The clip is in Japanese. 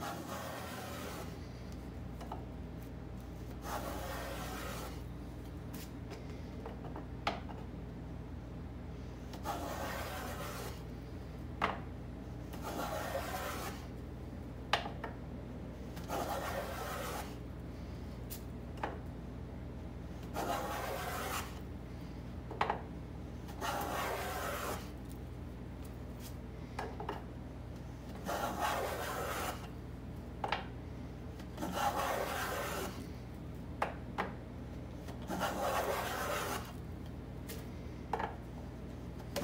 はい。